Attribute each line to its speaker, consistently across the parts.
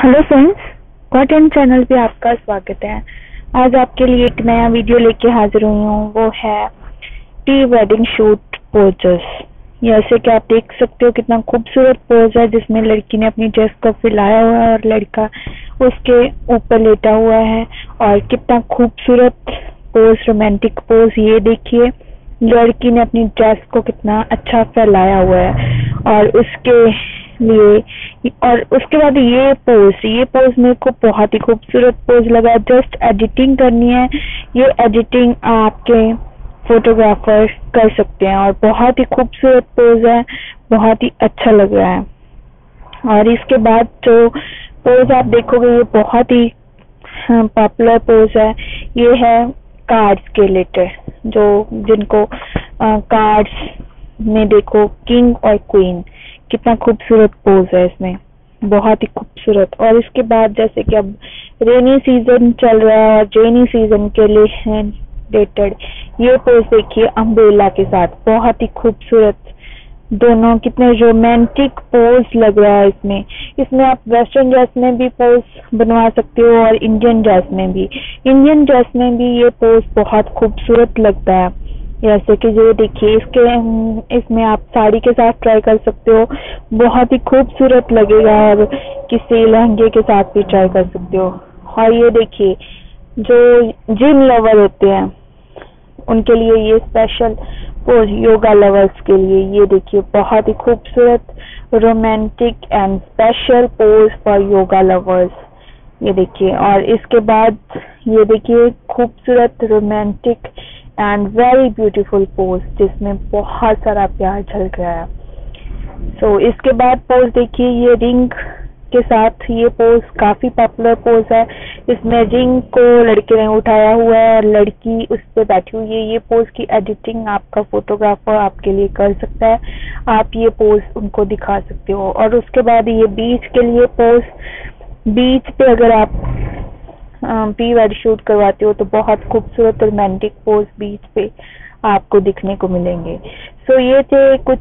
Speaker 1: Hello friends, cotton channel पे आपका स्वागत है। आज आपके लिए एक नया वीडियो लेके हाजिर हुई हूँ, वो है प्री वेडिंग शूट पोजेस। जैसे कि आप देख सकते हो कितना खूबसूरत पोज है, जिसमें लड़की ने अपनी ड्रेस को फैलाया हुआ है और लड़का उसके ऊपर लेटा हुआ है। और कितना खूबसूरत पोज, रोमांटिक पोज ये देखिए, लड़की ने अपनी ड्रेस को कितना अच्छा फैलाया हुआ है। और उसके लिए। और उसके बाद ये पोज ये पोज मेरे को बहुत ही खूबसूरत पोज लगा। जस्ट एडिटिंग करनी है। ये एडिटिंग आपके फोटोग्राफर कर सकते हैं और बहुत ही खूबसूरत पोज है। बहुत ही अच्छा लग रहा है। और इसके बाद जो पोज आप देखोगे, ये बहुत ही पॉपुलर पोज है। ये है कार्ड्स के रिलेटेड जो जिनको कार्ड्स में देखो किंग और क्वीन कितना खूबसूरत पोज है इसमें। बहुत ही खूबसूरत। और इसके बाद जैसे कि अब रेनी सीज़न चल रहा है रेनी सीज़न के लिए डेटेड ये पोज देखिए अम्ब्रेला के साथ। बहुत ही खूबसूरत। दोनों कितने रोमांटिक पोज लग रहा है इसमें। इसमें आप वेस्टर्न ड्रेस में भी पोज बनवा सकते हो और इंडियन ड्रेस में भी। इंडियन ड्रेस में भी ये पोज बहुत खूबसूरत लगता है। जैसे कि जो देखिए, इसके, इसमें आप साड़ी के साथ ट्राई कर सकते हो। बहुत ही खूबसूरत लगेगा और किसी लहंगे के साथ भी ट्राई कर सकते हो। और ये देखिए, जो जिम लवर होते हैं, उनके लिए ये स्पेशल पोज योगा लवर्स के लिए ये देखिए, बहुत ही खूबसूरत romantic and special pose for yoga lovers ये देखिए, और इसके बाद ये देखिए, खूबसूरत romantic and very beautiful pose जिसमें बहुत सारा प्यार झलक रहा है सो so, इसके बाद पोज देखिए ये रिंग के साथ ये पोज काफ़ी पॉपुलर पोज है। इसमें रिंग को लड़के ने उठाया हुआ है और लड़की उस पर बैठी हुई है। ये पोज की एडिटिंग आपका फोटोग्राफर आपके लिए कर सकता है। आप ये पोज उनको दिखा सकते हो। और उसके बाद ये बीच के लिए पोज बीच पे अगर आप प्री वेड शूट करवाते हो तो बहुत खूबसूरत रोमांटिक पोज बीच पे आपको दिखने को मिलेंगे। सो so, ये थे कुछ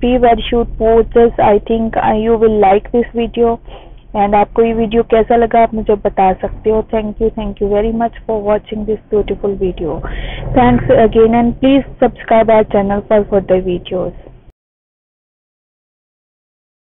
Speaker 1: pre wed shoot poses I think you will like this video and आपको ये वीडियो कैसा लगा आप मुझे बता सकते हो। Thank you thank you very much for watching this beautiful video thanks again and please subscribe our channel for further videos